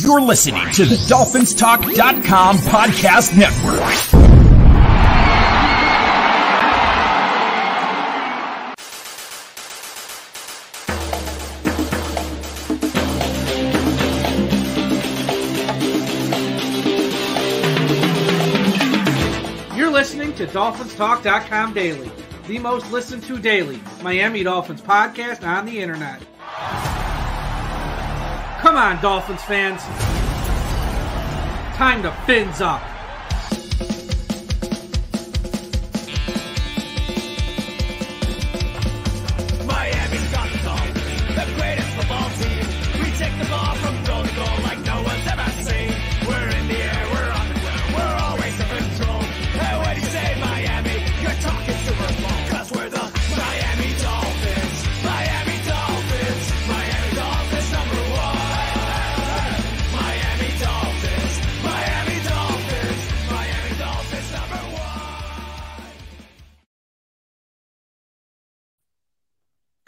You're listening to the DolphinsTalk.com podcast network. DolphinsTalk.com daily, the most listened to daily Miami Dolphins podcast on the internet. Come on, Dolphins fans. Time to fins up.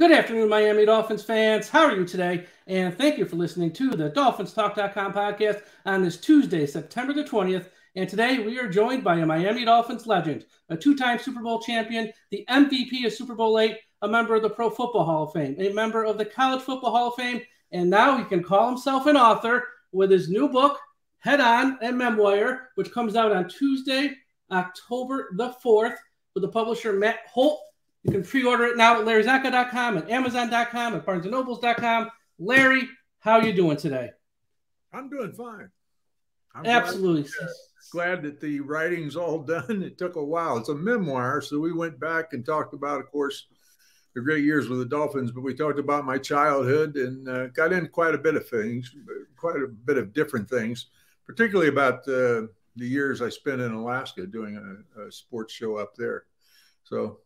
Good afternoon, Miami Dolphins fans. How are you today? And thank you for listening to the DolphinsTalk.com podcast on this Tuesday, September the 20th. And today we are joined by a Miami Dolphins legend, a two time Super Bowl champion, the MVP of Super Bowl eight, a member of the Pro Football Hall of Fame, a member of the College Football Hall of Fame, and now he can call himself an author with his new book, Head On and Memoir, which comes out on Tuesday, October the 4th, with the publisher Matt Holt. You can pre-order it now at larrycsonka.com and amazon.com and barnesandnobles.com. Larry, how are you doing today? I'm doing fine. I'm Absolutely. Glad, glad that the writing's all done. It took a while. It's a memoir, so we went back and talked about, of course, the great years with the Dolphins, but we talked about my childhood and uh, got in quite a bit of things, quite a bit of different things, particularly about uh, the years I spent in Alaska doing a, a sports show up there. So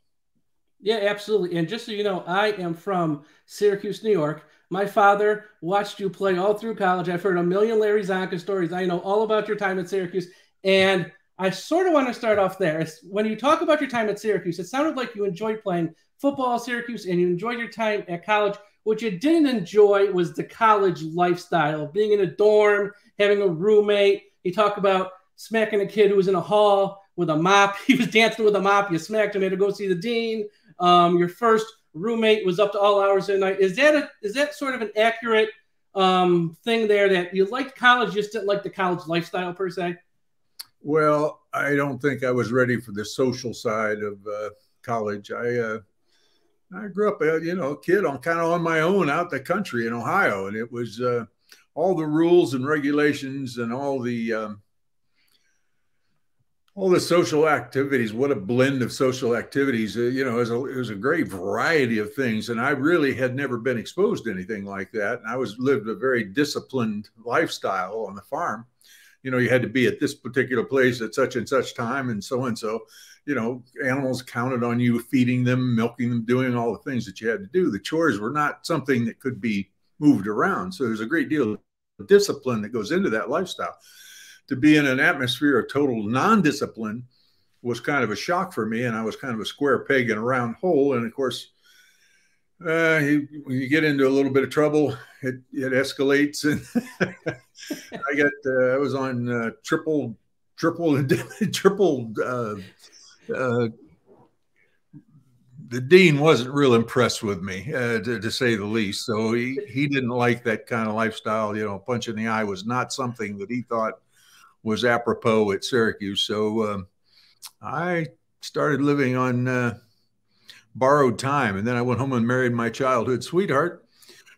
Yeah, absolutely. And just so you know, I am from Syracuse, New York. My father watched you play all through college. I've heard a million Larry Csonka stories. I know all about your time at Syracuse. And I sort of want to start off there. When you talk about your time at Syracuse, it sounded like you enjoyed playing football at Syracuse and you enjoyed your time at college. What you didn't enjoy was the college lifestyle, being in a dorm, having a roommate. You talk about smacking a kid who was in a hall with a mop. He was dancing with a mop. You smacked him. You had to go see the dean. Um, your first roommate was up to all hours of the night. Is that a, is that sort of an accurate um, thing there that you liked college, just didn't like the college lifestyle per se? Well, I don't think I was ready for the social side of uh, college. I uh, I grew up, uh, you know, a kid on kind of on my own out the country in Ohio, and it was uh, all the rules and regulations and all the um, all the social activities. What a blend of social activities! Uh, you know, it was, a, it was a great variety of things, and I really had never been exposed to anything like that. And I was lived a very disciplined lifestyle on the farm you know, you had to be at this particular place at such and such time and so and so. You know, animals counted on you feeding them, milking them, doing all the things that you had to do. The chores were not something that could be moved around. So there's a great deal of discipline that goes into that lifestyle. To be in an atmosphere of total non discipline was kind of a shock for me. And I was kind of a square peg in a round hole. And of course, uh, you, when you get into a little bit of trouble, it, it escalates. And I got, uh, I was on uh, triple, triple, triple. Uh, uh, the dean wasn't real impressed with me, uh, to, to, say the least. So he, he didn't like that kind of lifestyle. You know, punch in the eye was not something that he thought was apropos at Syracuse. So um, I started living on uh, borrowed time. And then I went home and married my childhood sweetheart,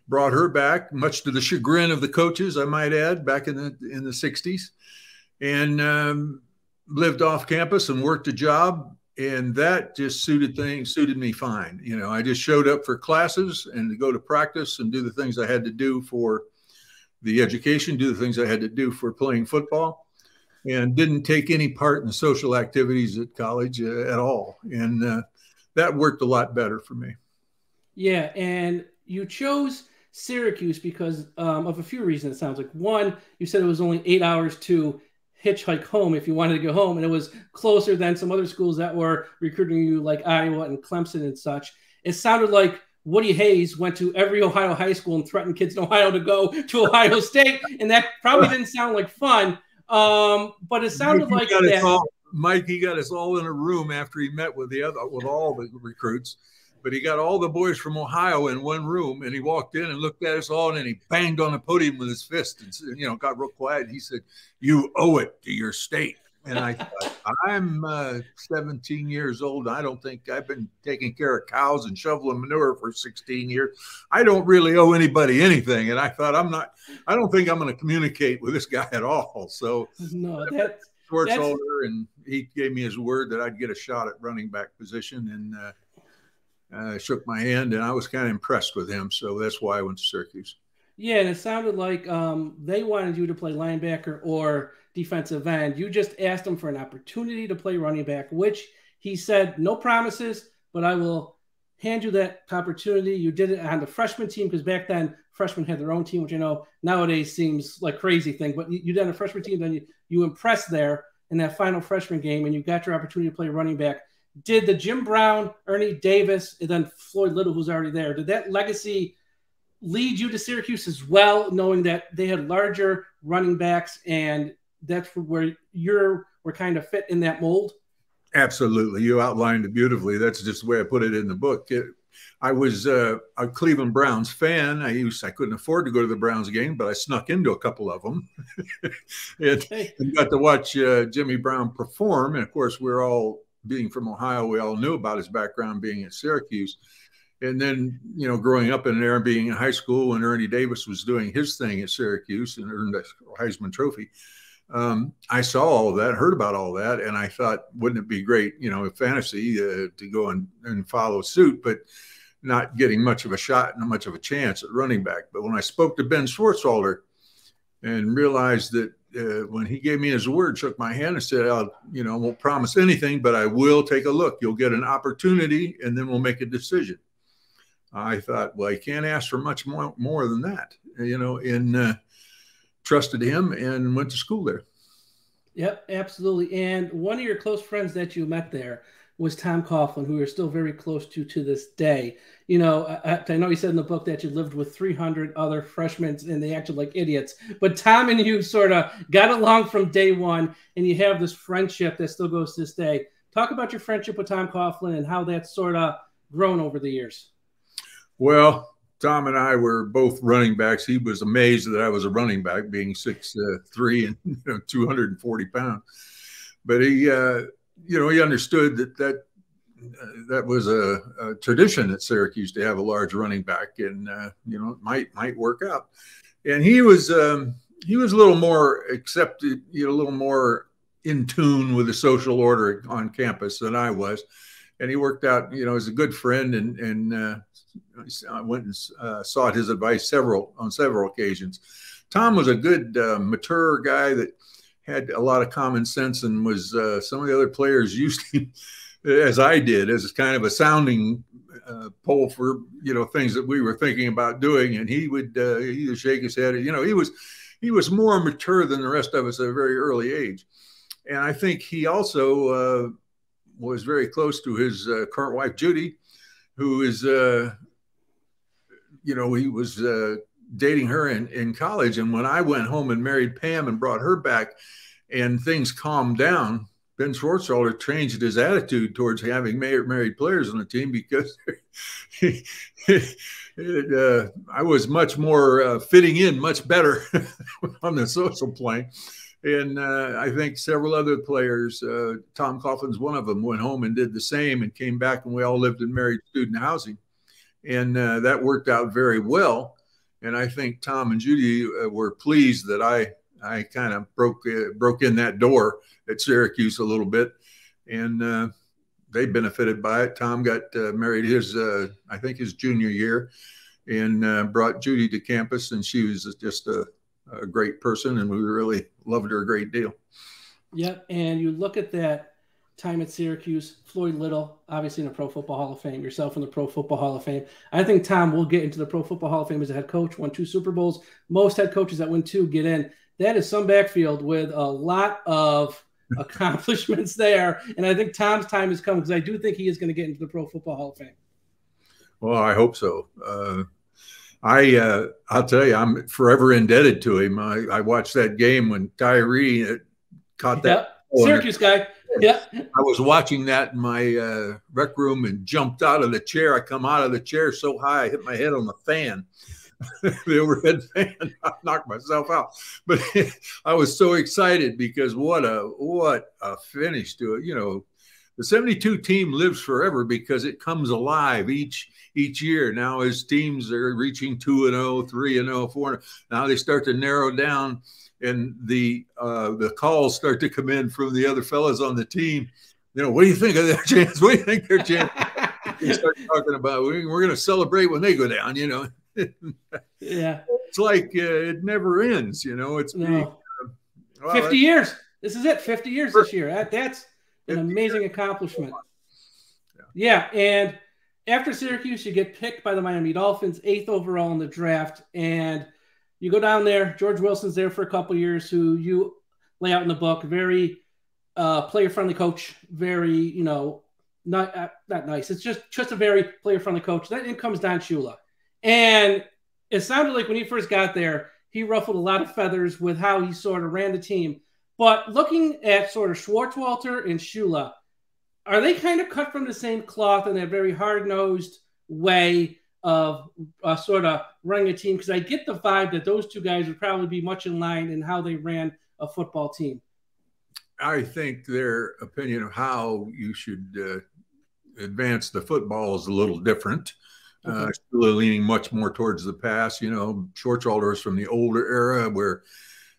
brought her back, much to the chagrin of the coaches, I might add, back in the in the 60s, and um, lived off campus and worked a job. And that just suited things, suited me fine. You know, I just showed up for classes and to go to practice and do the things I had to do for the education, do the things I had to do for playing football. And didn't take any part in social activities at college uh, at all. And uh, that worked a lot better for me. Yeah, and you chose Syracuse because um, of a few reasons. It sounds like one, you said it was only eight hours to hitchhike home if you wanted to go home, and it was closer than some other schools that were recruiting you, like Iowa and Clemson and such. It sounded like Woody Hayes went to every Ohio high school and threatened kids in Ohio to go to Ohio State, and that probably didn't sound like fun. Um, but it sounded Mike, like that. All, Mike, he got us all in a room after he met with the other with all the recruits, but he got all the boys from Ohio in one room, and he walked in and looked at us all, and then he banged on the podium with his fist, and you know, got real quiet. He said, "You owe it to your state." And I thought, I'm uh, 17 years old. I don't think I've been taking care of cows and shoveling manure for 16 years. I don't really owe anybody anything. And I thought, I'm not, I don't think I'm going to communicate with this guy at all. So, no, that, Schwartzwalder, and he gave me his word that I'd get a shot at running back position. And, uh, uh, shook my hand, and I was kind of impressed with him. So that's why I went to Syracuse. Yeah, and it sounded like um, they wanted you to play linebacker or defensive end. You just asked him for an opportunity to play running back, which he said, no promises, but I will hand you that opportunity. You did it on the freshman team because back then freshmen had their own team, which I know nowadays seems like crazy thing, but you, you did on a freshman team, then you, you impressed there in that final freshman game and you got your opportunity to play running back. Did the Jim Brown, Ernie Davis, and then Floyd Little, who's already there, did that legacy lead you to Syracuse as well, knowing that they had larger running backs and that's where you're were kind of fit in that mold? Absolutely. You outlined it beautifully. That's just the way I put it in the book. It, I was uh, a Cleveland Browns fan. I used I couldn't afford to go to the Browns game, but I snuck into a couple of them and, and, got to watch uh, Jimmy Brown perform. And of course, we're all being from Ohio. We all knew about his background being at Syracuse. And then, you know, growing up in there, and being in high school when Ernie Davis was doing his thing at Syracuse and earned a Heisman Trophy, um, I saw all that, heard about all that, and I thought, wouldn't it be great, you know, a fantasy uh, to go and, and follow suit, but not getting much of a shot, not much of a chance at running back. But when I spoke to Ben Schwartzwalder and realized that uh, when he gave me his word, shook my hand and said, I'll, you know, won't promise anything, but I will take a look. You'll get an opportunity and then we'll make a decision. I thought, well, I can't ask for much more, more than that, you know, in, uh, trusted him and went to school there. Yep, absolutely. And one of your close friends that you met there was Tom Coughlin, who you're still very close to to this day. You know, I, I, know you said in the book that you lived with 300 other freshmen and they acted like idiots, but Tom and you sort of got along from day one, and you have this friendship that still goes to this day. Talk about your friendship with Tom Coughlin and how that's sort of grown over the years. Well, Tom and I were both running backs. He was amazed that I was a running back, being six uh, three and you know, 240 pounds. But he, uh, you know, he understood that that uh, that was a, a, tradition at Syracuse to have a large running back, and uh, you know, it might might work out. And he was um, he was a little more accepted, you know, a little more in tune with the social order on campus than I was. And he worked out, you know, as a good friend and and uh, I went and uh, sought his advice several on several occasions. Tom was a good, uh, mature guy that had a lot of common sense and was uh, some of the other players used him as I did as kind of a sounding uh, pole for you know things that we were thinking about doing, and he would uh, either shake his head. You know, he was he was more mature than the rest of us at a very early age, and I think he also uh, was very close to his current wife Judy who is, uh, you know, he was uh, dating her in, in college. And when I went home and married Pam and brought her back and things calmed down, Ben Schwartzwalder changed his attitude towards having married, married players on the team because it, uh, I was much more uh, fitting in, much better on the social plane. And uh, I think several other players, uh, Tom Coughlin's one of them, went home and did the same and came back, and we all lived in married student housing. And uh, that worked out very well. And I think Tom and Judy uh, were pleased that I I kind of broke uh, broke in that door at Syracuse a little bit, and uh, they benefited by it. Tom got married his I think his junior year, and brought Judy to campus, and she was just a a great person, and we really loved her a great deal. Yep. And you look at that time at Syracuse, Floyd Little, obviously in the Pro Football Hall of Fame, yourself in the Pro Football Hall of Fame. I think Tom will get into the Pro Football Hall of Fame as a head coach, won two Super Bowls. Most head coaches that win two get in. That is some backfield with a lot of accomplishments there. And I think Tom's time has come because I do think he is going to get into the Pro Football Hall of Fame. Well, I hope so. Uh, I uh, I'll tell you, I'm forever indebted to him. I, I watched that game when Tyree uh, caught that. Yep. Syracuse guy. Yeah. I was watching that in my uh, rec room and jumped out of the chair. I come out of the chair so high, I hit my head on the fan. the overhead fan. I knocked myself out. But I was so excited because what a what a finish to it. You know, the 72 team lives forever because it comes alive each each year. Now as teams are reaching 2 and 0, 3 and 0, 4 now they start to narrow down and the uh, the calls start to come in from the other fellas on the team. You know, what do you think of their chance? What do you think their chance? we start talking about we're going to celebrate when they go down. You know, yeah, it's like uh, it never ends. You know, it's no. uh, well, 50 years. This is it. 50 years this year. That, that's an amazing years. accomplishment. Yeah. yeah, and after Syracuse, you get picked by the Miami Dolphins, eighth overall in the draft, and you go down there. George Wilson's there for a couple years, who you lay out in the book. Very uh, player friendly coach. Very you know not uh, not nice. It's just just a very player friendly coach. Then in comes Don Shula, and it sounded like when he first got there, he ruffled a lot of feathers with how he sort of ran the team. But looking at sort of Schwartzwalder and Shula, are they kind of cut from the same cloth in that very hard nosed way of uh, sort of running a team? Because I get the vibe that those two guys would probably be much in line in how they ran a football team. I think their opinion of how you should uh, advance the football is a little different. Uh, still leaning much more towards the pass. You know, Schwartzwalder is from the older era where,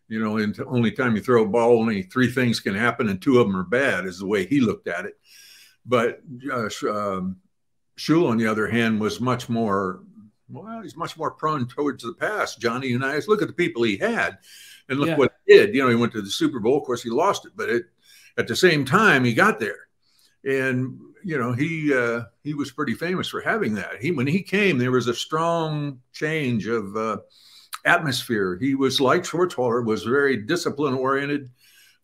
you know, in only time you throw a ball, only three things can happen, and two of them are bad, is the way he looked at it. But uh, um, Shula, on the other hand, was much more, well, he's much more prone towards the past. Johnny Unitas, look at the people he had and look yeah. what he did. You know, he went to the Super Bowl. Of course, he lost it, but it, at the same time, he got there. And, you know, he uh, he was pretty famous for having that. He When he came, there was a strong change of uh, atmosphere. He was like Schwartzwalder, was very discipline oriented,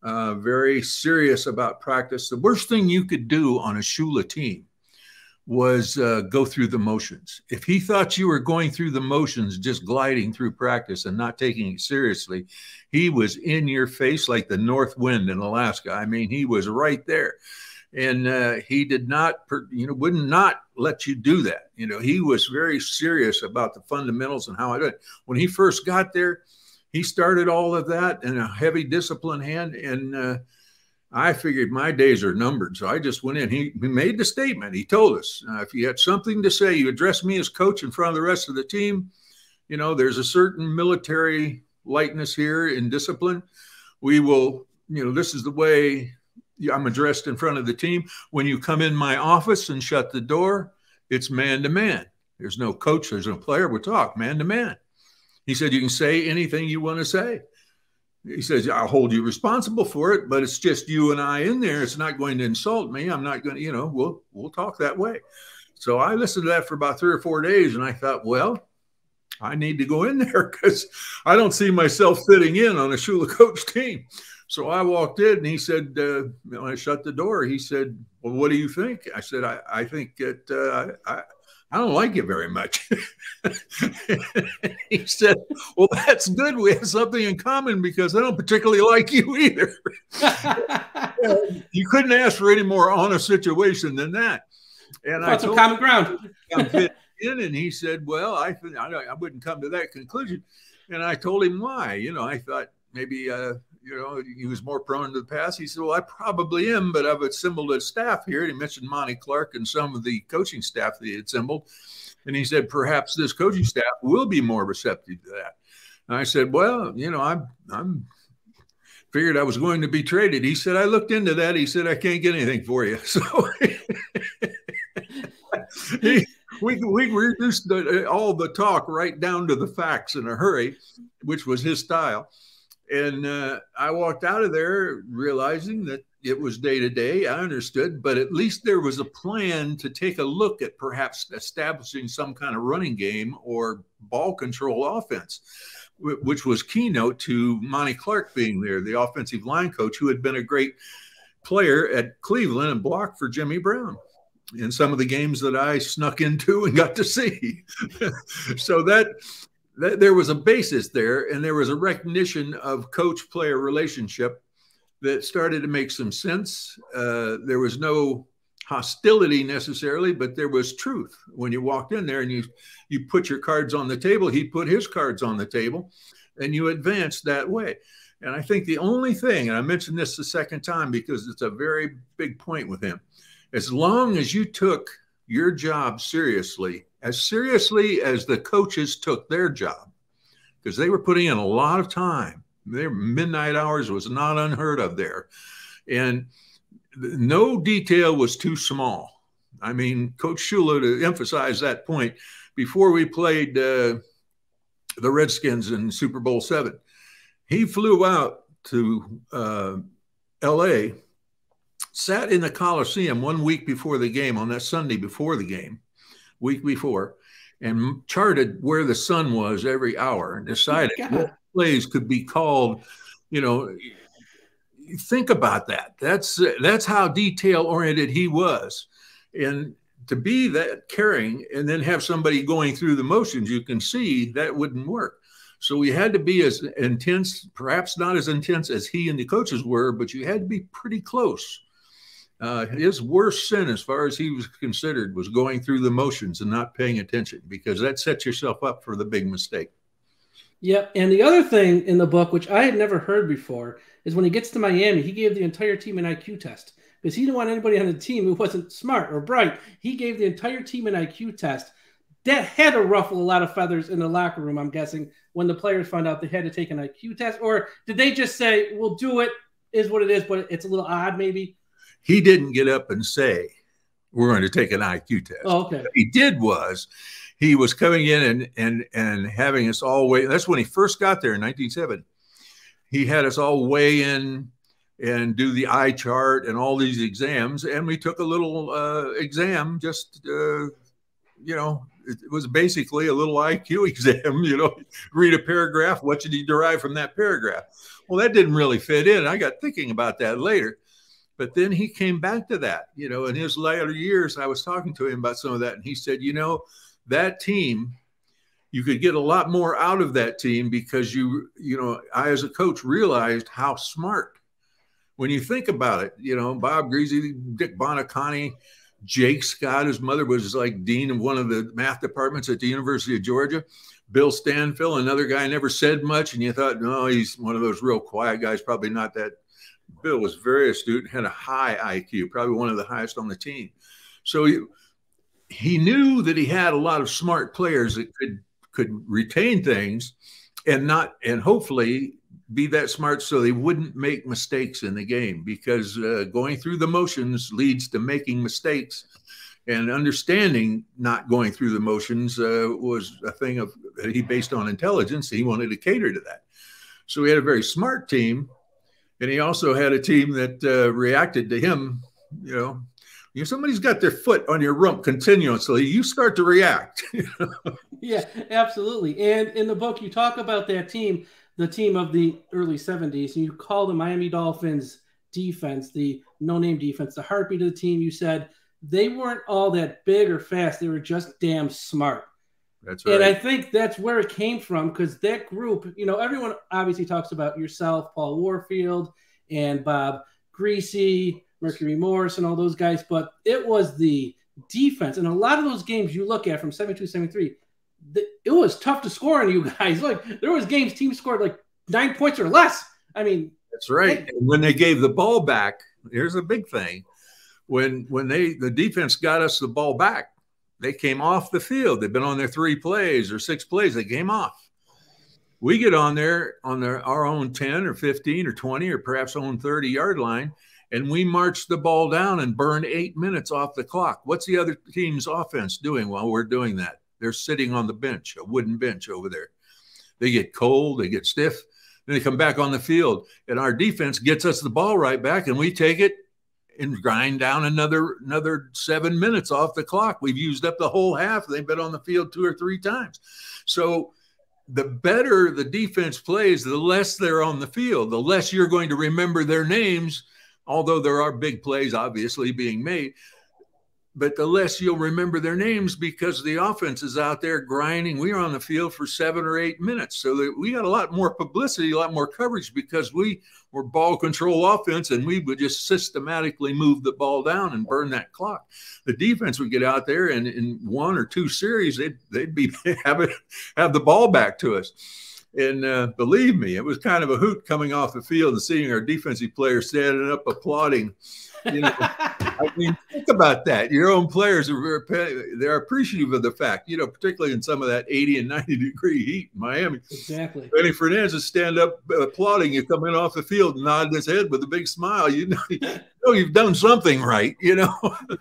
uh, very serious about practice. The worst thing you could do on a Shula team was uh, go through the motions. If he thought you were going through the motions, just gliding through practice and not taking it seriously, he was in your face like the north wind in Alaska. I mean, he was right there. And uh, he did not, you know, would not let you do that. You know, he was very serious about the fundamentals and how I did. When he first got there, he started all of that in a heavy discipline hand. And uh, I figured my days are numbered. So I just went in. He, he made the statement. He told us uh, if you had something to say, you address me as coach in front of the rest of the team. You know, there's a certain military lightness here in discipline. We will, you know, this is the way I'm addressed in front of the team. When you come in my office and shut the door, it's man to man. There's no coach, there's no player. We talk man to man. He said, You can say anything you want to say. He says, I'll hold you responsible for it, but it's just you and I in there. It's not going to insult me. I'm not going to, you know, we'll we'll talk that way. So I listened to that for about three or four days and I thought, well, I need to go in there because I don't see myself fitting in on a Shula coach team. So I walked in and he said, uh, when I shut the door, he said, Well, what do you think? I said, I, I think that uh, I, I don't like it very much. he said, Well, that's good. We have something in common because I don't particularly like you either. you couldn't ask for any more honest situation than that. And I told common ground. in, and he said, Well, I, I, I wouldn't come to that conclusion. And I told him why. You know, I thought maybe uh, you know, he was more prone to the pass. He said, Well, I probably am, but I've assembled a staff here. He mentioned Monty Clark and some of the coaching staff that he assembled. And he said, Perhaps this coaching staff will be more receptive to that. And I said, Well, you know, I'm, I'm, figured I was going to be traded. He said, I looked into that. He said, I can't get anything for you. So he, we, we reduced the, all the talk right down to the facts in a hurry, which was his style And uh, I walked out of there realizing that it was day to day. I understood, but at least there was a plan to take a look at perhaps establishing some kind of running game or ball control offense, which was keynote to Monty Clark being there, the offensive line coach who had been a great player at Cleveland and blocked for Jimmy Brown in some of the games that I snuck into and got to see. so that, that there was a basis there and there was a recognition of coach player relationship that started to make some sense. Uh, there was no hostility necessarily, but there was truth when you walked in there and you you put your cards on the table. He put his cards on the table, and you advanced that way. And I think the only thing, and I mentioned this the second time because it's a very big point with him, as long as you took your job seriously, as seriously as the coaches took their job, because they were putting in a lot of time. Their midnight hours was not unheard of there. And no detail was too small. I mean, Coach Shula, to emphasize that point, before we played uh, the Redskins in Super Bowl seven, he flew out to uh, L.A., sat in the Coliseum one week before the game, on that Sunday before the game, week before, and charted where the sun was every hour and decided oh what plays could be called. You know, think about that. That's that's how detail oriented he was, and to be that caring and then have somebody going through the motions, you can see that wouldn't work. So we had to be as intense, perhaps not as intense as he and the coaches were, but you had to be pretty close. Uh, his worst sin, as far as he was considered, was going through the motions and not paying attention because that sets yourself up for the big mistake. Yep. And the other thing in the book, which I had never heard before, is when he gets to Miami, he gave the entire team an IQ test because he didn't want anybody on the team who wasn't smart or bright. He gave the entire team an IQ test that had to ruffle a lot of feathers in the locker room, I'm guessing, when the players found out they had to take an IQ test? Or did they just say, we'll do it, is what it is, but it's a little odd maybe? He didn't get up and say, we're going to take an IQ test. Oh, okay. What he did was he was coming in and and and having us all weigh. That's when he first got there in 1970. He had us all weigh in and do the eye chart and all these exams, and we took a little uh, exam just uh, you know it, was basically a little IQ exam. You know, read a paragraph. What did you derive from that paragraph? Well, that didn't really fit in. I got thinking about that later. But then he came back to that. You know, in his later years, I was talking to him about some of that, and he said, you know, that team you could get a lot more out of that team because you you know i as a coach realized how smart when you think about it you know bob Griese, dick Buoniconti Jake Scott, whose mother was like dean of one of the math departments at the University of Georgia. Bill Stanfill, another guy, never said much, and you thought, no, he's one of those real quiet guys, probably not that. Bill was very astute, and had a high IQ, probably one of the highest on the team. So he, he knew that he had a lot of smart players that could could retain things and not and hopefully be that smart so they wouldn't make mistakes in the game because uh, going through the motions leads to making mistakes and understanding not going through the motions uh, was a thing of he based on intelligence he wanted to cater to that so we had a very smart team and he also had a team that uh, reacted to him you know you somebody's got their foot on your rump continuously you start to react yeah absolutely and in the book you talk about that team the team of the early 70s, and you call the Miami Dolphins defense the no name defense, the heartbeat of the team. You said they weren't all that big or fast, they were just damn smart. That's right. And I think that's where it came from because that group, you know, everyone obviously talks about yourself, Paul Warfield, and Bob Griese, Mercury Morris, and all those guys, but it was the defense. And a lot of those games you look at from 72 73, it was tough to score on you guys. Like there was games teams scored like nine points or less. I mean, that's right. They, when they gave the ball back, here's a big thing. When when they the defense got us the ball back, they came off the field. They've been on their three plays or six plays. They came off. We get on there on their, our own 10 or 15 or 20 or perhaps own 30 yard line, and we march the ball down and burn eight minutes off the clock. What's the other team's offense doing while we're doing that? They're sitting on the bench, a wooden bench over there. They get cold, they get stiff. and they come back on the field, and our defense gets us the ball right back, and we take it and grind down another another seven minutes off the clock. We've used up the whole half. They've been on the field two or three times. So the better the defense plays, the less they're on the field, the less you're going to remember their names, although there are big plays obviously being made but the less you'll remember their names because the offense is out there grinding. We are on the field for seven or eight minutes. So we got a lot more publicity, a lot more coverage because we were ball control offense and we would just systematically move the ball down and burn that clock. The defense would get out there and in one or two series, they'd, they'd be have, it, have the ball back to us. And uh, believe me, it was kind of a hoot coming off the field and seeing our defensive players standing up applauding you know, I mean, think about that. Your own players are very, they're appreciative of the fact, you know, particularly in some of that 80 and 90 degree heat in Miami. Exactly. Manny Fernandez stand up applauding you coming off the field, nodding his head with a big smile. You know, you know you've done something right. You know.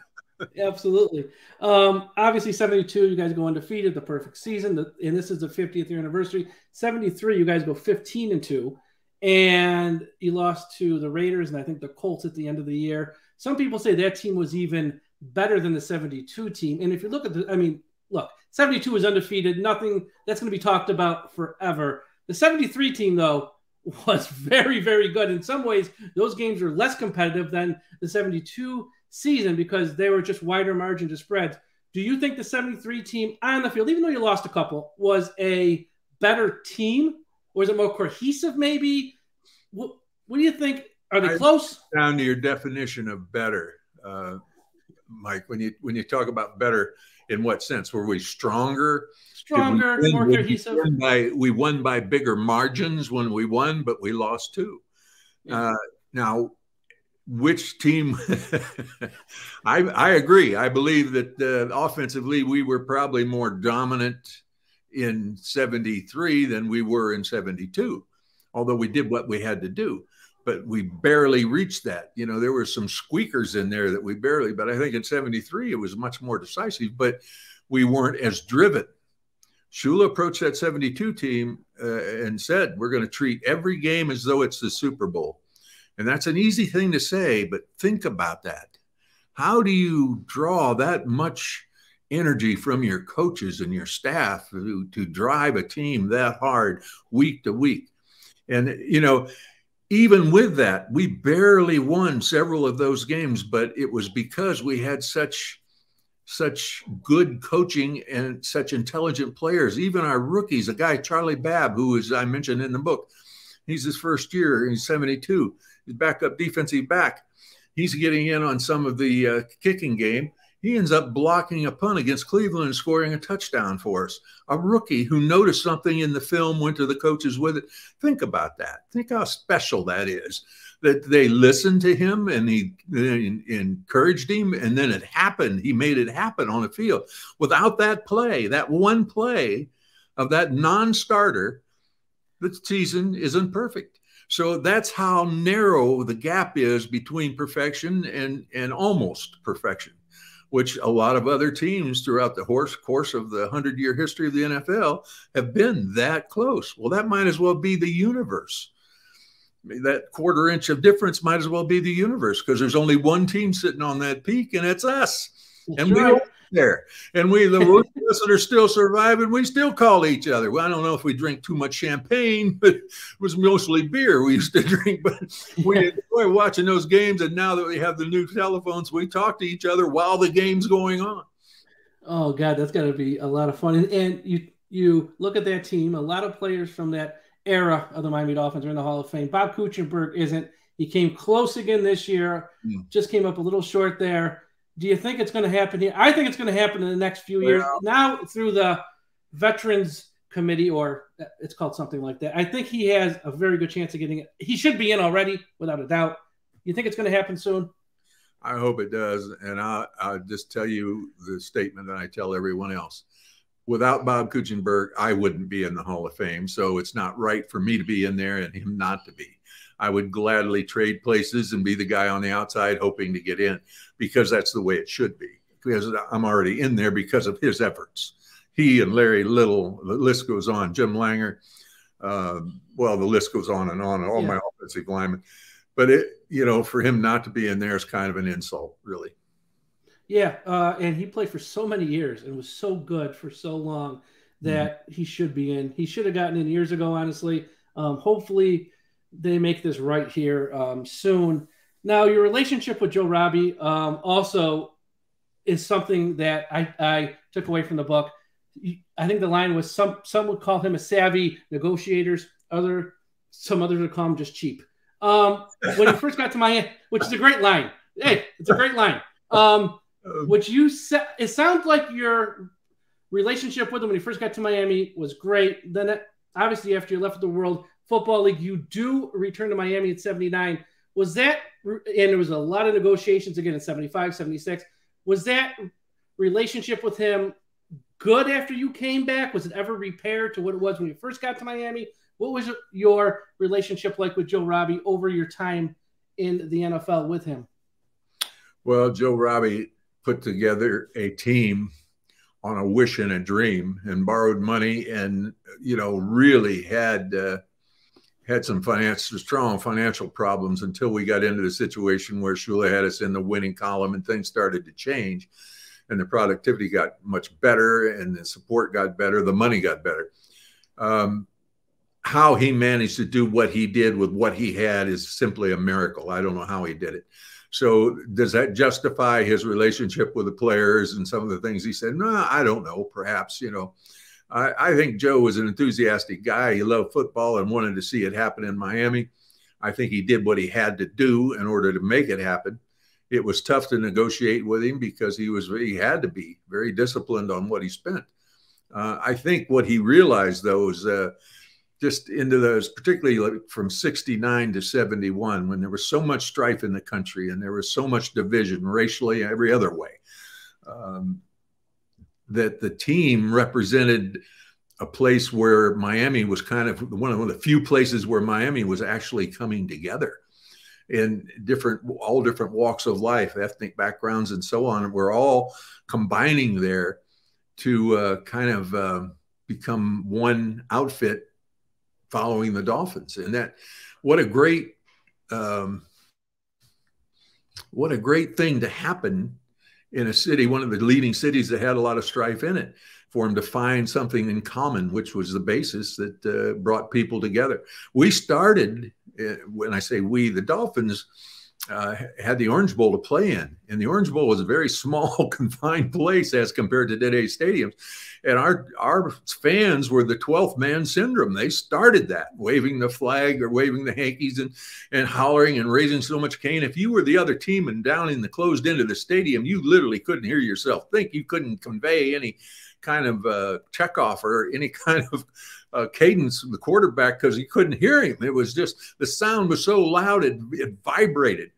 Absolutely. Um, obviously, 72, you guys go undefeated, the perfect season. The, and this is the 50th year anniversary. 73, you guys go 15 and 2 and you lost to the Raiders and I think the Colts at the end of the year. Some people say that team was even better than the 72 team. And if you look at the, I mean, look, 72 was undefeated, nothing that's going to be talked about forever. The 73 team, though, was very, very good. In some ways, those games were less competitive than the 72 season because they were just wider margin to spreads. Do you think the 73 team on the field, even though you lost a couple, was a better team or is it more cohesive? Maybe. What, what do you think? Are they close? Down to your definition of better, uh, Mike. When you when you talk about better, in what sense? Were we stronger? Stronger, we more cohesive. We won, by, we won by bigger margins when we won, but we lost too. Yeah. Uh, now, which team? I I agree. I believe that uh, offensively we were probably more dominant in 73 than we were in 72, although we did what we had to do. But we barely reached that. You know, there were some squeakers in there that we barely, but I think in 73 it was much more decisive, but we weren't as driven. Shula approached that 72 team uh, and said, We're going to treat every game as though it's the Super Bowl. And that's an easy thing to say, but think about that. How do you draw that much energy from your coaches and your staff to, to drive a team that hard week to week. And, you know, even with that, we barely won several of those games, but it was because we had such such good coaching and such intelligent players. Even our rookies, a guy Charlie Babb, who is I mentioned in the book, he's his first year. He's 72. He's backup defensive back. He's getting in on some of the uh, kicking game. He ends up blocking a punt against Cleveland and scoring a touchdown for us. A rookie who noticed something in the film, went to the coaches with it. Think about that. Think how special that is. That they listened to him and he encouraged him, and then it happened. He made it happen on the field. Without that play, that one play of that non starter, the season isn't perfect. So that's how narrow the gap is between perfection and, and almost perfection which a lot of other teams throughout the horse course of the 100 year history of the NFL have been that close. Well, that might as well be the universe. That quarter inch of difference might as well be the universe because there's only one team sitting on that peak, and it's us. That's and right. we there. And we, the rest that are still surviving, we still call each other. Well, I don't know if we drink too much champagne, but it was mostly beer we used to drink. But we enjoy watching those games. And now that we have the new telephones, we talk to each other while the game's going on. Oh God, that's got to be a lot of fun. And, and you you look at that team. A lot of players from that era of the Miami Dolphins are in the Hall of Fame. Bob Kuechenberg isn't. He came close again this year. Mm. Just came up a little short there. Do you think it's going to happen here? I think it's going to happen in the next few years. Now through the Veterans Committee, or uh, it's called something like that. I think he has a very good chance of getting it. He should be in already, without a doubt. You think it's going to happen soon? I hope it does, and I'll, I'll just tell you the statement that I tell everyone else. Without Bob Kuechenberg, I wouldn't be in the Hall of Fame. So it's not right for me to be in there and him not to be. I would gladly trade places and be the guy on the outside hoping to get in because that's the way it should be. Because I'm already in there because of his efforts. He and Larry Little, the list goes on, Jim Langer, Um, well, the list goes on and on. All Yeah. my offensive linemen, but it, you know, for him not to be in there is kind of an insult, really. Yeah, uh, and he played for so many years and was so good for so long that he should be in. He should have gotten in years ago, honestly. Um, hopefully, they make this right here um, soon. Now, your relationship with Joe Robbie um, also is something that I, I took away from the book. I think the line was some some would call him a savvy negotiators, other some others would call him just cheap. Um, when he first got to Miami, which is a great line. Hey, it's a great line. Um, which you said it sounds like your relationship with him when he first got to Miami was great. Then obviously after you left the World Football League, you do return to Miami at 79. Was that and there was a lot of negotiations again in 75, 76. Was that relationship with him good after you came back? Was it ever repaired to what it was when you first got to Miami? What was your relationship like with Joe Robbie over your time in the NFL with him? Well, Joe Robbie put together a team on a wish and a dream and borrowed money and you know really had uh, had some financial strong financial problems until we got into the situation where Shula had us in the winning column and things started to change and the productivity got much better and the support got better the money got better um, how he managed to do what he did with what he had is simply a miracle i don't know how he did it so does that justify his relationship with the players and some of the things he said? No, I don't know. Perhaps, you know, I, I think Joe was an enthusiastic guy. He loved football and wanted to see it happen in Miami. I think he did what he had to do in order to make it happen. It was tough to negotiate with him because he was he had to be very disciplined on what he spent. Uh, I think what he realized though is uh, just into those, particularly from 69 to 71, when there was so much strife in the country and there was so much division racially, every other way, um, that the team represented a place where Miami was kind of one of the few places where Miami was actually coming together in different, all different walks of life, ethnic backgrounds, and so on. We're all combining there to uh, kind of uh, become one outfit following the Dolphins. And that, what a great, um, what a great thing to happen in a city, one of the leading cities that had a lot of strife in it, for him to find something in common, which was the basis that uh, brought people together. We started, uh, when I say we, the Dolphins. Uh, had the Orange Bowl to play in, and the Orange Bowl was a very small, confined place as compared to today's stadiums. And our our fans were the 12th man syndrome. They started that waving the flag or waving the hankies and and hollering and raising so much Cain. If you were the other team and down in the closed end of the stadium you literally couldn't hear yourself think. You couldn't convey any kind of uh, check off or any kind of uh, cadence from the quarterback because you couldn't hear him. It was just the sound was so loud it, it vibrated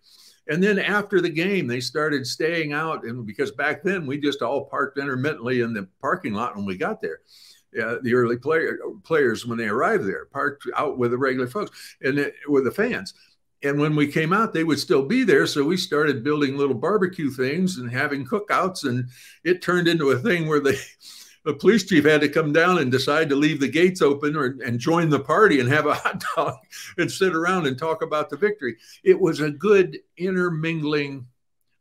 and then after the game, they started staying out. And because back then we just all parked intermittently in the parking lot when we got there. Uh, the early player, players, when they arrived there, parked out with the regular folks and it, with the fans. And when we came out, they would still be there. So we started building little barbecue things and having cookouts. And it turned into a thing where they, the police chief had to come down and decide to leave the gates open or, and join the party and have a hot dog and sit around and talk about the victory. It was a good intermingling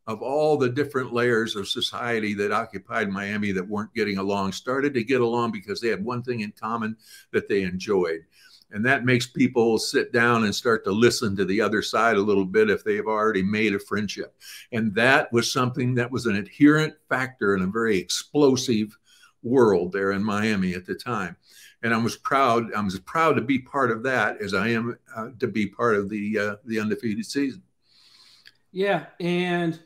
of all the different layers of society that occupied Miami that weren't getting along, started to get along because they had one thing in common that they enjoyed. And that makes people sit down and start to listen to the other side a little bit if they've already made a friendship. And that was something that was an adherent factor in a very explosive world there in Miami at the time. And I was proud. I was proud to be part of that, as I am uh, to be part of the uh, the undefeated season. Yeah, and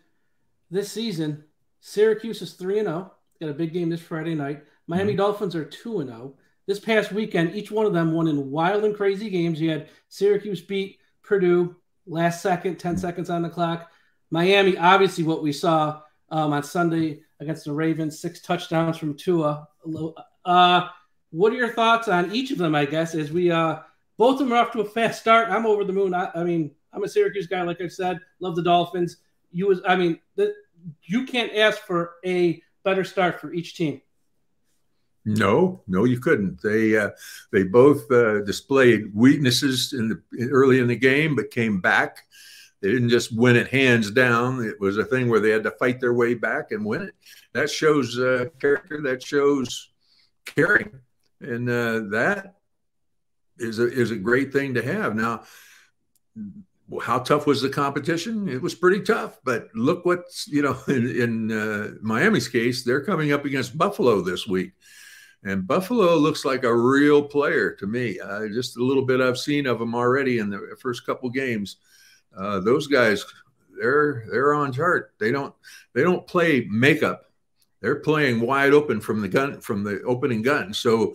this season, Syracuse is three and zero. Got a big game this Friday night. Miami mm-hmm. Dolphins are two and zero. This past weekend, each one of them won in wild and crazy games. You had Syracuse beat Purdue last second, 10 seconds on the clock. Miami, obviously, what we saw um, on Sunday against the Ravens, six touchdowns from Tua. Uh, what are your thoughts on each of them? I guess as we uh, both of them are off to a fast start. I'm over the moon. I, I mean, I'm a Syracuse guy, like I said. Love the Dolphins. You was, I mean, the, you can't ask for a better start for each team. No, no, you couldn't. They uh, they both uh, displayed weaknesses in the early in the game, but came back. They didn't just win it hands down. It was a thing where they had to fight their way back and win it. That shows uh, character. That shows caring, and uh, that is a is a great thing to have. Now, how tough was the competition? It was pretty tough, but look what's you know in, in uh, Miami's case, they're coming up against Buffalo this week. And Buffalo looks like a real player to me. Uh, just a little bit I've seen of them already in the first couple games. Uh, those guys, they're they're on chart. They don't they don't play makeup. They're playing wide open from the gun from the opening gun. So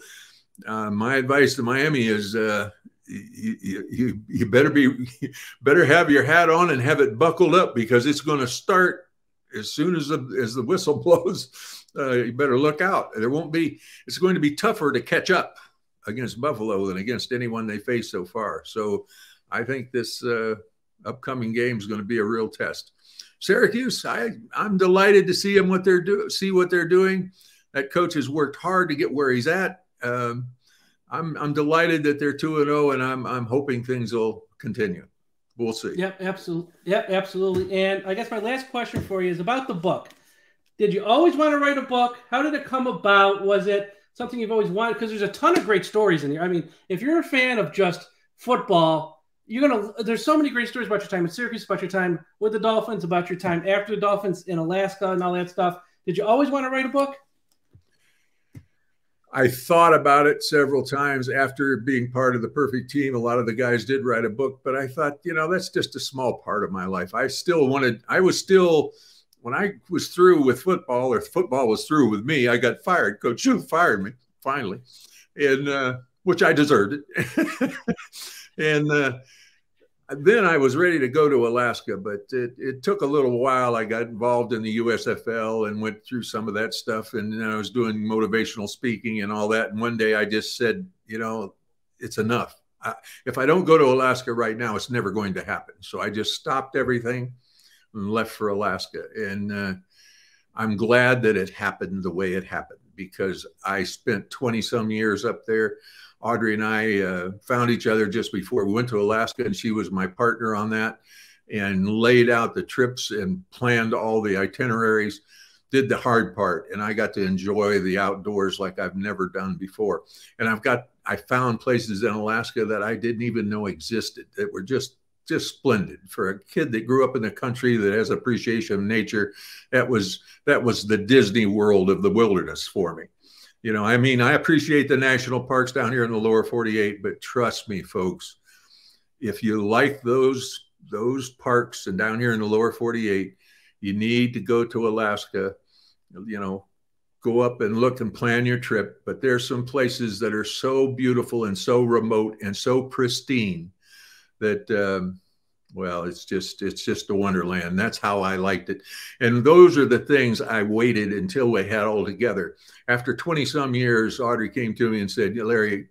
uh, my advice to Miami is uh, you, you, you better be better have your hat on and have it buckled up because it's going to start as soon as the as the whistle blows uh, you better look out. There won't be. It's going to be tougher to catch up against Buffalo than against anyone they face so far. So, I think this uh, upcoming game is going to be a real test. Syracuse, I I'm delighted to see them what they're do see what they're doing. That coach has worked hard to get where he's at. Um, I'm I'm delighted that they're two and zero, oh, and I'm I'm hoping things will continue. We'll see. Yep, absolutely. Yep, absolutely. And I guess my last question for you is about the book. Did you always want to write a book? How did it come about? Was it something you've always wanted? Because there's a ton of great stories in here. I mean, if you're a fan of just football, you're gonna. There's so many great stories about your time in Syracuse, about your time with the Dolphins, about your time after the Dolphins in Alaska, and all that stuff. Did you always want to write a book? I thought about it several times after being part of the perfect team. A lot of the guys did write a book, but I thought, you know, that's just a small part of my life. I still wanted, I was still when I was through with football, or football was through with me, I got fired. Coach Shu fired me finally, and uh, which I deserved it. and uh, then I was ready to go to Alaska, but it, it, took a little while. I got involved in the USFL and went through some of that stuff, and I was doing motivational speaking and all that. And one day I just said, you know, it's enough. I, if I don't go to Alaska right now, it's never going to happen. So I just stopped everything and left for Alaska. And uh, I'm glad that it happened the way it happened because I spent 20 some years up there. Audrey and I uh, found each other just before we went to Alaska, and she was my partner on that and laid out the trips and planned all the itineraries, did the hard part. And I got to enjoy the outdoors like I've never done before. And I've got, I found places in Alaska that I didn't even know existed that were just just splendid for a kid that grew up in the country that has appreciation of nature. That was that was the Disney world of the wilderness for me. You know, I mean, I appreciate the national parks down here in the lower 48, but trust me, folks, if you like those those parks and down here in the lower 48, you need to go to Alaska. You know, go up and look and plan your trip. But there's some places that are so beautiful and so remote and so pristine that um, well it's just it's just a wonderland. That's how i liked it. And those are the things i waited until we had all together. After 20 some years audrey came to me and said larry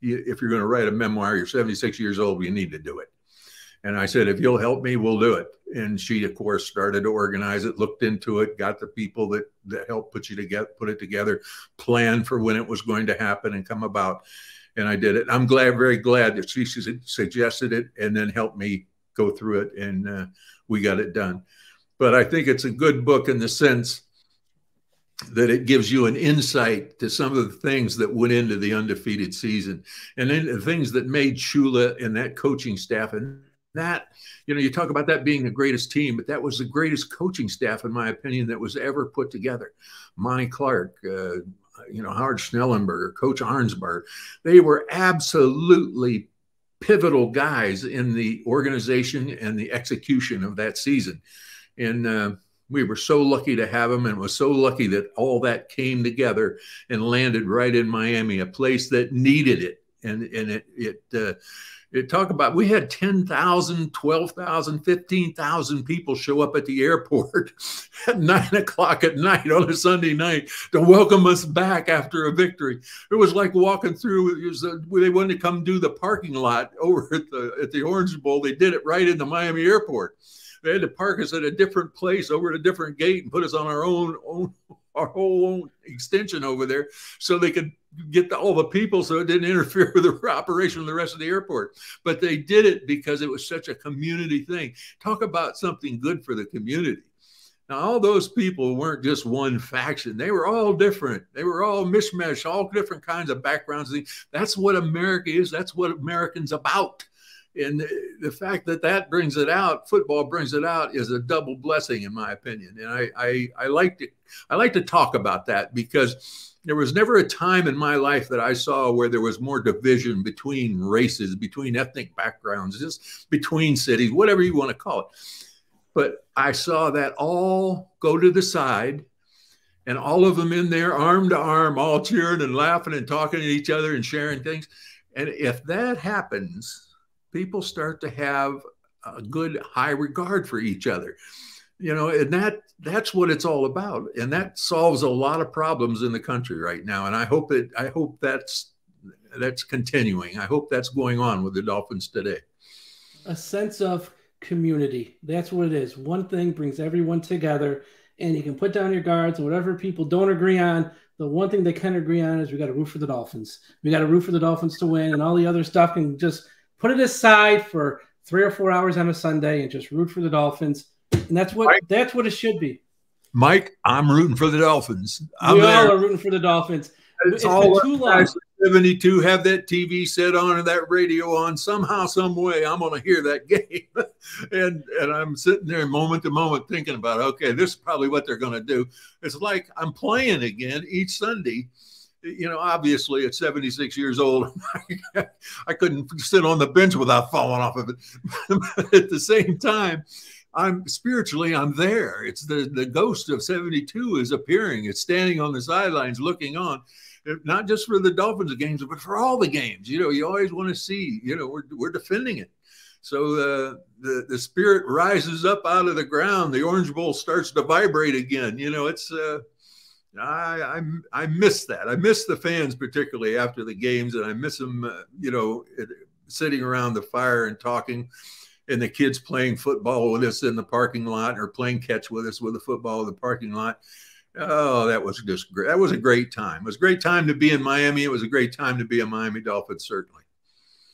if you're going to write a memoir you're 76 years old you need to do it. And i said if you'll help me we'll do it. And she of course started to organize it looked into it got the people that that helped put you together put it together plan for when it was going to happen and come about. And I did it. I'm glad, very glad that she suggested it and then helped me go through it, and uh, we got it done. But I think it's a good book in the sense that it gives you an insight to some of the things that went into the undefeated season, and then the things that made Shula and that coaching staff and that you know you talk about that being the greatest team but that was the greatest coaching staff in my opinion that was ever put together monty clark uh, you know, Howard Schnellenberger, Coach Arnsparger, they were absolutely pivotal guys in the organization and the execution of that season. And uh, we were so lucky to have them and was so lucky that all that came together and landed right in Miami, a place that needed it. And, and it, it, uh, it talk about we had 10,000, 12,000, 15,000 people show up at the airport at nine o'clock at night on a Sunday night to welcome us back after a victory. It was like walking through. Was a, they wanted to come do the parking lot over at the at the Orange Bowl. They did it right in the Miami airport. They had to park us at a different place over at a different gate and put us on our own own our whole own extension over there so they could get the, all the people so it didn't interfere with the operation of the rest of the airport. But they did it because it was such a community thing. Talk about something good for the community. Now, all those people weren't just one faction. They were all different. They were all mishmash, all different kinds of backgrounds. That's what America is. That's what Americans about. And the fact that that brings it out, football brings it out, is a double blessing, in my opinion. And I, I, I like to, I like to talk about that because there was never a time in my life that I saw where there was more division between races, between ethnic backgrounds, just between cities, whatever you want to call it. But I saw that all go to the side and all of them in there, arm to arm, all cheering and laughing and talking to each other and sharing things. And if that happens, people start to have a good high regard for each other you know and that that's what it's all about. And that solves a lot of problems in the country right now. And i hope it i hope that's that's continuing. I hope that's going on with the dolphins today. A sense of community. That's what it is. One thing brings everyone together and you can put down your guards whatever people don't agree on the one thing they can agree on is we got to root for the dolphins. We got to root for the dolphins to win and all the other stuff can just put it aside for three or four hours on a sunday and just root for the dolphins and that's what Mike, that's what it should be. Mike, I'm rooting for the Dolphins. I'm we all are rooting for the Dolphins. It's, it's all too long. 72 have that TV set on and that radio on somehow, some way. I'm going to hear that game, and and I'm sitting there moment to moment thinking about, okay, this is probably what they're going to do. It's like I'm playing again each Sunday. You know, obviously at 76 years old, I couldn't sit on the bench without falling off of it. at the same time, I'm spiritually, I'm there. It's the, the ghost of 72 is appearing. It's standing on the sidelines looking on, not just for the Dolphins games, but for all the games. You know, you always want to see, you know, we're, we're defending it. So uh, the, the spirit rises up out of the ground. The Orange Bowl starts to vibrate again. You know, it's, uh, I, I, I miss that. I miss the fans, particularly after the games, and I miss them, uh, you know, sitting around the fire and talking and the kids playing football with us in the parking lot or playing catch with us with the football in the parking lot. Oh, that was just great. That was a great time. It was a great time to be in Miami. It was a great time to be a Miami Dolphin, certainly.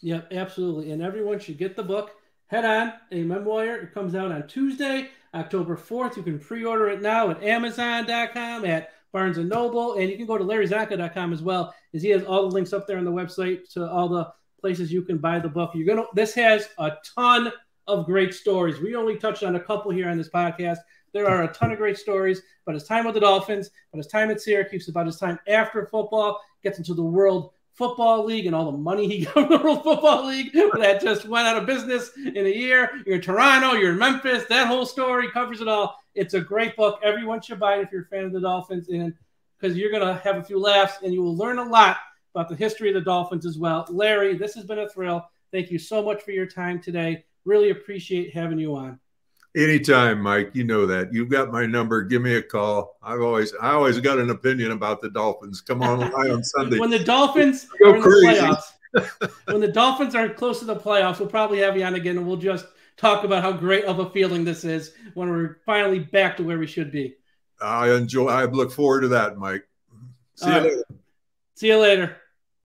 Yeah, absolutely. And everyone should get the book. Head on, a memoir. It comes out on Tuesday, October 4th. You can pre order it now at Amazon.com, at Barnes and Noble, and you can go to LarryCsonka.com as well, as he has all the links up there on the website to all the places you can buy the book. You're gonna. This has a ton of great stories. We only touched on a couple here on this podcast. There are a ton of great stories about his time with the Dolphins, about his time at Syracuse, about his time after football, gets into the World Football League and all the money he got from the World Football League that just went out of business in a year. You're in Toronto, you're in Memphis. That whole story covers it all. It's a great book. Everyone should buy it if you're a fan of the Dolphins, and because you're gonna have a few laughs and you will learn a lot about the history of the Dolphins as well. Larry, this has been a thrill. Thank you so much for your time today. Really appreciate having you on. Anytime, Mike. You know that. You've got my number. Give me a call. I've always I always got an opinion about the Dolphins. Come on on Sunday. when the Dolphins Go are in crazy. the playoffs, when the Dolphins are close to the playoffs, we'll probably have you on again and we'll just talk about how great of a feeling this is when we're finally back to where we should be. I enjoy I look forward to that, Mike. See All you right. later. See you later.